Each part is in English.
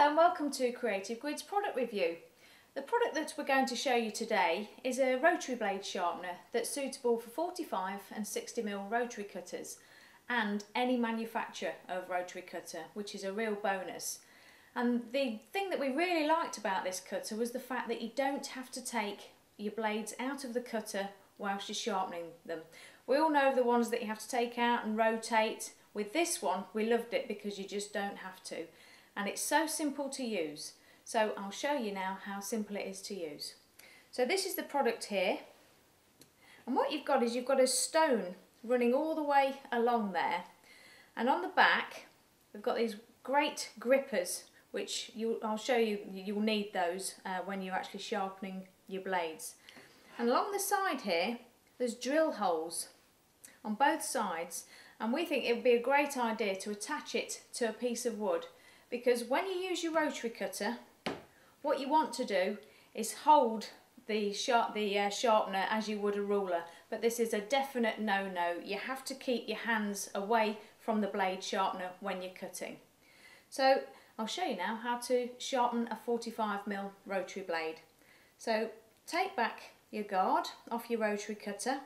Hello and welcome to Creative Grids product review. The product that we're going to show you today is a rotary blade sharpener that's suitable for 45 and 60mm rotary cutters and any manufacturer of rotary cutter which is a real bonus. And the thing that we really liked about this cutter was the fact that you don't have to take your blades out of the cutter whilst you're sharpening them. We all know the ones that you have to take out and rotate. With this one we loved it because you just don't have to and it's so simple to use. So I'll show you now how simple it is to use. So this is the product here. And what you've got is you've got a stone running all the way along there. And on the back we've got these great grippers which you, I'll show you you'll need those uh, when you're actually sharpening your blades. And along the side here there's drill holes on both sides. And we think it would be a great idea to attach it to a piece of wood because when you use your rotary cutter what you want to do is hold the, sharp, the uh, sharpener as you would a ruler. But this is a definite no-no. You have to keep your hands away from the blade sharpener when you're cutting. So I'll show you now how to sharpen a 45mm rotary blade. So take back your guard off your rotary cutter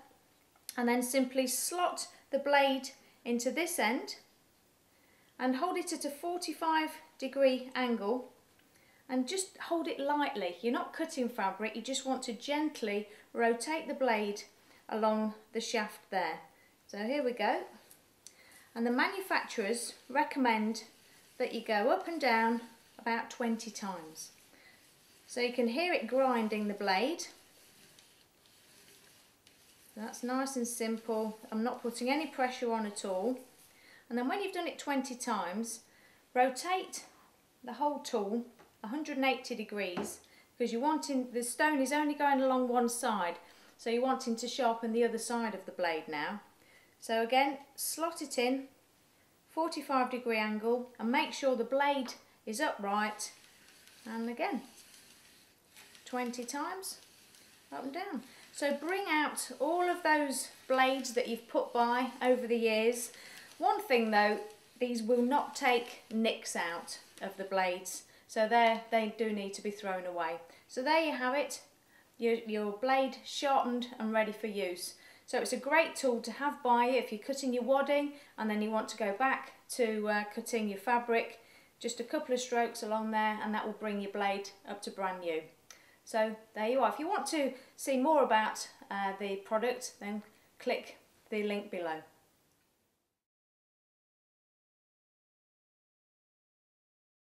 and then simply slot the blade into this end and hold it at a 45 degree angle and just hold it lightly. You're not cutting fabric, you just want to gently rotate the blade along the shaft there. So here we go. And the manufacturers recommend that you go up and down about 20 times. So you can hear it grinding the blade. That's nice and simple. I'm not putting any pressure on at all and then when you've done it 20 times rotate the whole tool 180 degrees because you're wanting the stone is only going along one side. So you're wanting to sharpen the other side of the blade now. So again slot it in 45 degree angle and make sure the blade is upright. And again 20 times up and down. So bring out all of those blades that you've put by over the years one thing though, these will not take nicks out of the blades, so they do need to be thrown away. So there you have it, your, your blade sharpened and ready for use. So it's a great tool to have by you if you're cutting your wadding and then you want to go back to uh, cutting your fabric. Just a couple of strokes along there and that will bring your blade up to brand new. So there you are. If you want to see more about uh, the product then click the link below.